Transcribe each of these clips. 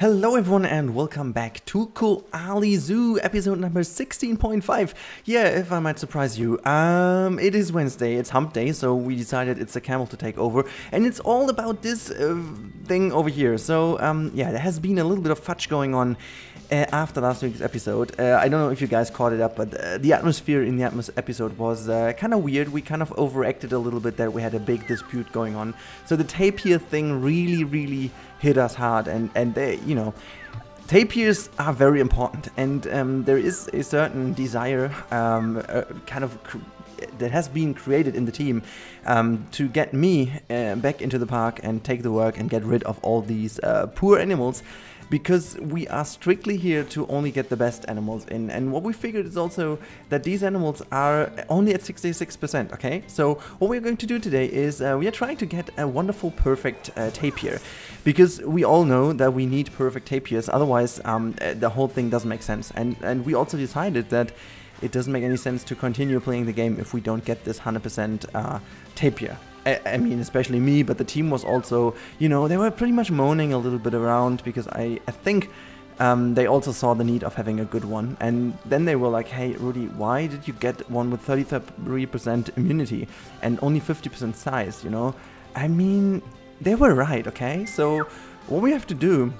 Hello everyone and welcome back to Koali Zoo, episode number 16.5. Yeah, if I might surprise you, um, it is Wednesday, it's hump day, so we decided it's a camel to take over, and it's all about this uh, thing over here. So, um, yeah, there has been a little bit of fudge going on uh, after last week's episode. Uh, I don't know if you guys caught it up, but uh, the atmosphere in the Atmos episode was uh, kind of weird. We kind of overacted a little bit that we had a big dispute going on. So the tapir thing really, really hit us hard, and and they, you know. Tapirs are very important, and um, there is a certain desire, um, uh, kind of that has been created in the team um, to get me uh, back into the park and take the work and get rid of all these uh, poor animals because we are strictly here to only get the best animals in. And what we figured is also that these animals are only at 66%, okay? So what we're going to do today is uh, we are trying to get a wonderful, perfect uh, tapir. Because we all know that we need perfect tapirs, otherwise um, uh, the whole thing doesn't make sense. And, and we also decided that it doesn't make any sense to continue playing the game if we don't get this 100% uh, tapir. I, mean, especially me, but the team was also, you know, they were pretty much moaning a little bit around because I, I think um, they also saw the need of having a good one. And then they were like, hey, Rudi, why did you get one with 33% immunity and only 50% size, you know? I mean, they were right, okay? So what we have to do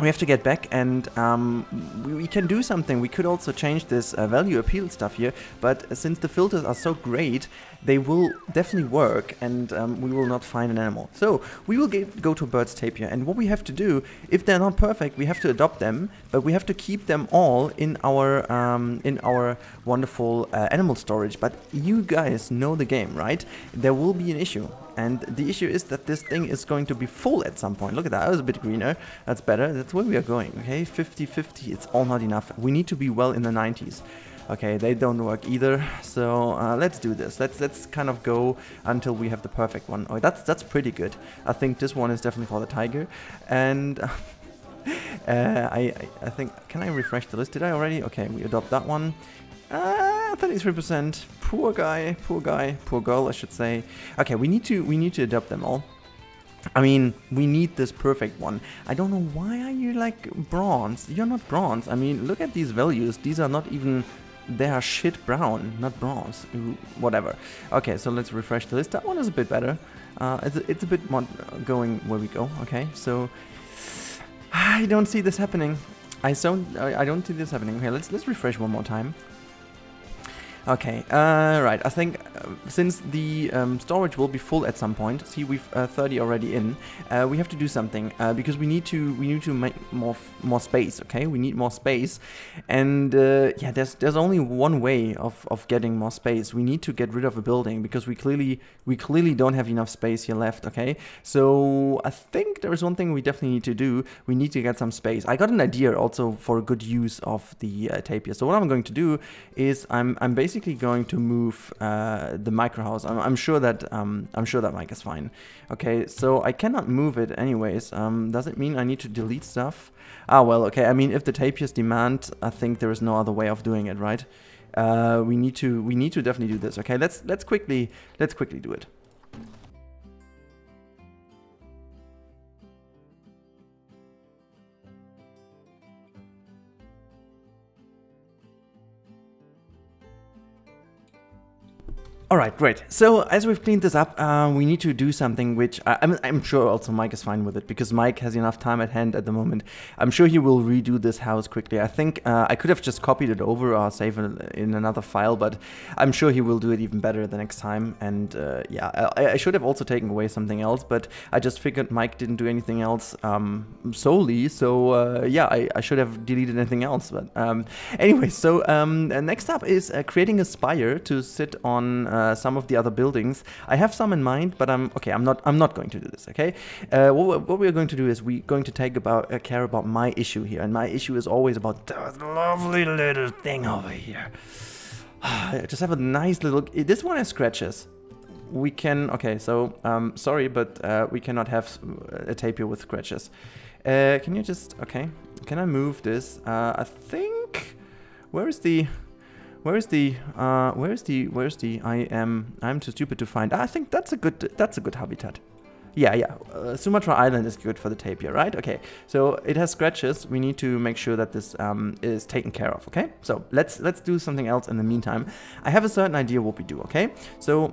we have to get back and um, we, we, can do something. We could also change this uh, value appeal stuff here, but since the filters are so great, they will definitely work and um, we will not find an animal. So we will get, go to Baird's tapir and what we have to do, if they're not perfect, we have to adopt them, but we have to keep them all in our um, in our wonderful uh, animal storage. But you guys know the game, right? There will be an issue. And the issue is that this thing is going to be full at some point. Look at that, that was a bit greener. That's better. That's where we are going, okay? 50-50, it's all not enough. We need to be well in the 90s. Okay, they don't work either. So uh, let's do this. Let's let's kind of go until we have the perfect one. Oh, that's that's pretty good. I think this one is definitely for the tiger. And uh, I, I think can I refresh the list? Did I already? Okay, we adopt that one. Uh, 33%. Poor guy, poor guy, poor girl, I should say. Okay, we need to we need to adopt them all. I mean, we need this perfect one. I don't know why are you like bronze? You're not bronze. I mean, look at these values. These are not even they are shit brown, not bronze. Ooh, whatever. Okay, so let's refresh the list. That one is a bit better. Uh, it's, it's a bit more going where we go. Okay, so I don't see this happening. I don't. I don't see this happening. Okay, let's let's refresh one more time. Okay, uh, right, I think uh, since the um, storage will be full at some point, see we've uh, 30 already in, uh, we have to do something, uh, because we need to we need to make more more space, okay? We need more space, and uh, yeah, there's there's only one way of, of getting more space. We need to get rid of a building, because we clearly we clearly don't have enough space here left, okay? So I think there is one thing we definitely need to do, we need to get some space. I got an idea also for a good use of the tapir. So what I'm going to do is I'm, I'm basically basically going to move uh, the micro house. I'm, I'm sure that um, I'm sure that mic is fine. Okay, so I cannot move it anyways. Um, does it mean I need to delete stuff? Ah, well, okay. I mean, if the tapirs demand, I think there is no other way of doing it, right? Uh, we need to we need to definitely do this. Okay, let's let's quickly let's quickly do it. All right, great. So as we've cleaned this up, uh, we need to do something which I, am I'm, I'm sure also Mike is fine with it because Mike has enough time at hand at the moment. I'm sure he will redo this house quickly. I think uh, I could have just copied it over or saved it in another file, but I'm sure he will do it even better the next time. And uh, yeah, I, I, should have also taken away something else, but I just figured Mike didn't do anything else um, solely. So uh, yeah, I, I, should have deleted anything else. But um, anyway, so um, next up is uh, creating a spire to sit on uh, some of the other buildings. I have some in mind, but I'm okay. I'm not. I'm not going to do this. Okay. Uh, what, what, we're going to do is we're going to take about uh, care about my issue here, and my issue is always about that lovely little thing over here. Just have a nice little. This one has scratches. We can. Okay. So um, sorry, but uh, we cannot have uh, a tapir with scratches. Uh, can you just okay? Can I move this? Uh, I think. Where is the? Where's the, uh, where's the, where's the, I am, I'm too stupid to find. I think that's a good, that's a good habitat. Yeah, yeah. Uh, Sumatra Island is good for the tapir, right? Okay. So it has scratches. We need to make sure that this um, is taken care of. Okay. So let's let's do something else in the meantime. I have a certain idea what we do. Okay. So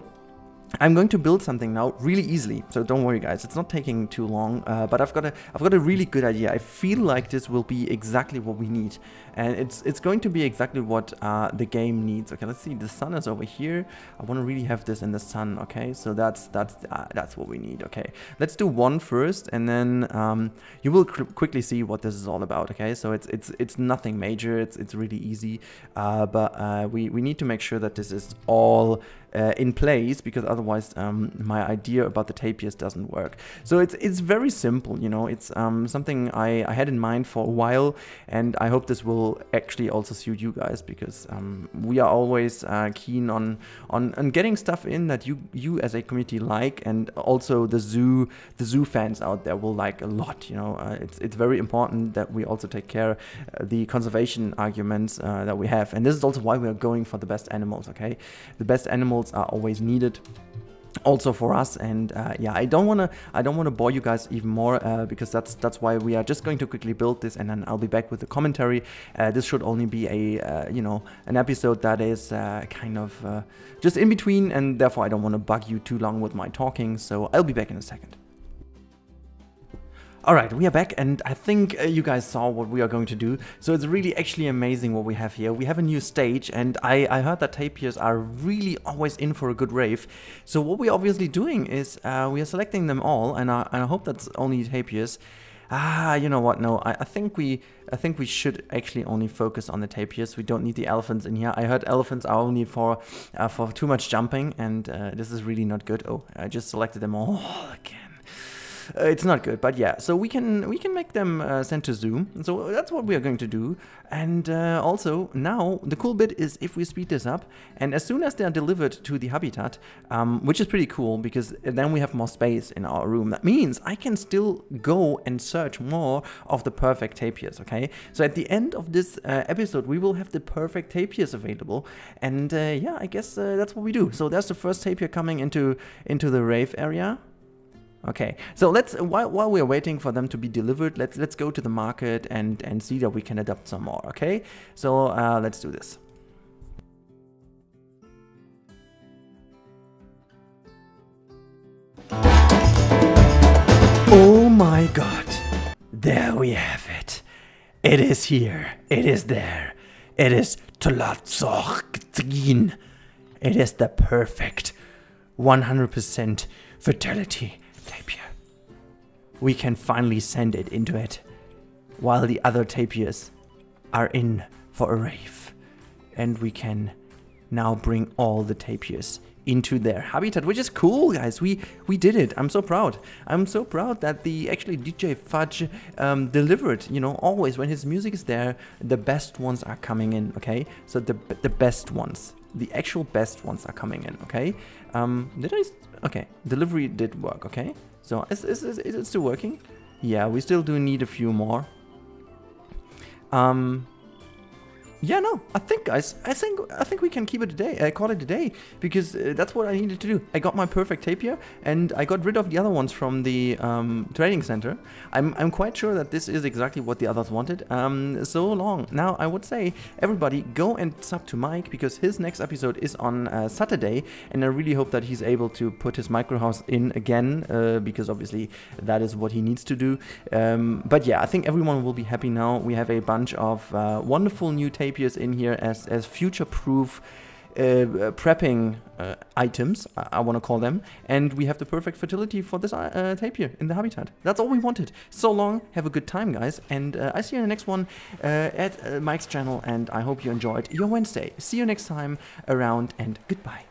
I'm going to build something now really easily, so don't worry guys, it's not taking too long, uh, but I've got a I've got a really good idea. I feel like this will be exactly what we need, and it's it's going to be exactly what uh, the game needs. Okay, let's see, the sun is over here. I want to really have this in the sun. Okay, so that's that's uh, that's what we need. Okay, let's do one first, and then um, you will quickly see what this is all about. Okay, so it's it's it's nothing major. It's it's really easy, uh, but uh, we we need to make sure that this is all uh, in place because otherwise um, my idea about the tapirs doesn't work. So it's it's very simple, you know. It's um, something I, I had in mind for a while, and I hope this will actually also suit you guys because um, we are always uh, keen on, on on getting stuff in that you you as a community like, and also the zoo the zoo fans out there will like a lot. You know, uh, it's it's very important that we also take care uh, the conservation arguments uh, that we have, and this is also why we are going for the best animals. Okay, the best animals are always needed also for us. And uh, yeah i don't want to i don't want to bore you guys even more uh, because that's that's why we are just going to quickly build this and then i'll be back with the commentary. Uh, this should only be a uh, you know an episode that is uh, kind of uh, just in between and therefore i don't want to bug you too long with my talking. So i'll be back in a second Alright, we are back and I think uh, you guys saw what we are going to do. So it's really actually amazing what we have here. We have a new stage and I, I heard that tapirs are really always in for a good rave. So what we're obviously doing is uh, we are selecting them all and I, and I hope that's only tapirs. Ah, you know what? No, I, I, think we I think we should actually only focus on the tapirs. We don't need the elephants in here. I heard elephants are only for uh, for too much jumping, and uh, this is really not good. Oh, I just selected them all again. Uh, it's not good, but yeah. So we can we can make them uh, sent to Zoom. So that's what we are going to do. And uh, also now the cool bit is if we speed this up, and as soon as they are delivered to the habitat, um, which is pretty cool because then we have more space in our room. That means I can still go and search more of the perfect tapirs. Okay. So at the end of this uh, episode, we will have the perfect tapirs available. And uh, yeah, I guess uh, that's what we do. So there's the first tapir coming into into the rave area. Okay, so let's while, while we're waiting for them to be delivered, let's let's go to the market and and see that we can adopt some more. Okay, so uh, let's do this. Oh my god, there we have it. It is here. It is there. It is Tlatzorgtzin. It is the perfect 100% fertility tapir. We can finally send it into it, while the other tapirs are in for a rave. And we can now bring all the tapirs into their habitat, which is cool, guys. We we did it. I'm so proud. I'm so proud that the actually DJ Fudge um, delivered. You know, always when his music is there, the best ones are coming in. Okay, so the the best ones, the actual best ones are coming in. Okay, um, did I? Okay, delivery did work, okay? So is, is, is, is it still working? Yeah, we still do need a few more. Um, yeah, no, I think guys, I think I think we can keep it today. I uh, call it a day because uh, that's what I needed to do. I got my perfect tapir, and I got rid of the other ones from the um, training center. I'm I'm quite sure that this is exactly what the others wanted. Um, so long. Now I would say everybody go and sub to Mike because his next episode is on uh, Saturday, and I really hope that he's able to put his micro house in again uh, because obviously that is what he needs to do. Um, but yeah, I think everyone will be happy now. We have a bunch of uh, wonderful new tapir tapirs in here as, as future-proof uh, prepping uh, items, I, I want to call them, and we have the perfect fertility for this uh, tapir in the habitat. That's all we wanted. So long, have a good time, guys, and uh, I see you in the next one uh, at uh, Mike's channel, and I hope you enjoyed your Wednesday. See you next time around, and goodbye.